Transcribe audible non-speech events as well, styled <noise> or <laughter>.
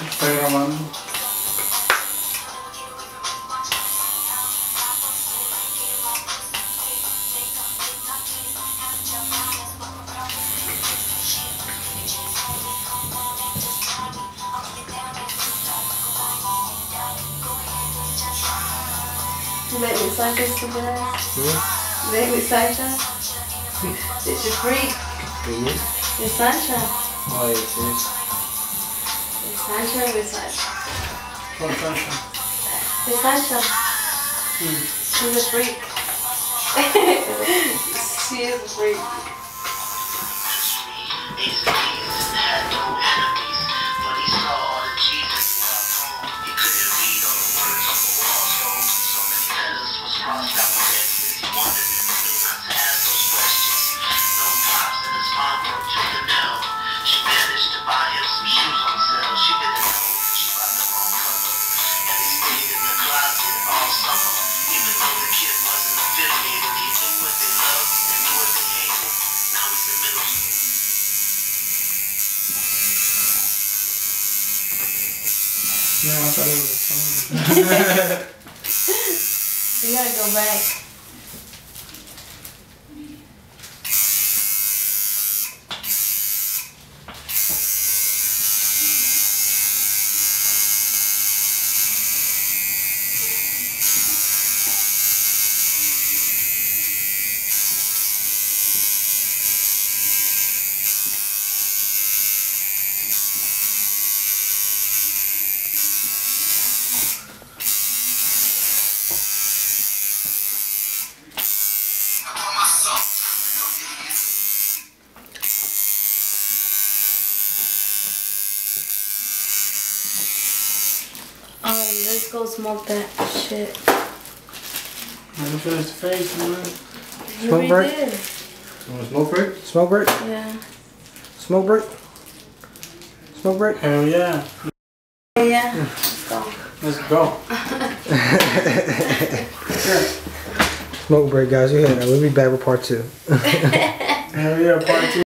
Estoy grabando. You make me suck this today? You make me suck that? It's your freak. It's sunshine. Ay, sí. It's sunshine, it's sunshine. Hmm. Por Sasha. It's sunshine. She's a freak. <laughs> she is a freak. Yeah, I thought it was a. You <laughs> gotta go back. Let's go smoke that shit. Let me finish the face, man. You Smoke already break? did. You want to smoke break? Smoke break? Yeah. Smoke break? Smoke break? Hell yeah. Oh, yeah. Let's go. Let's go. <laughs> Smoke break, guys. You hear that? We'll be back with part two. <laughs> Hell yeah, part two.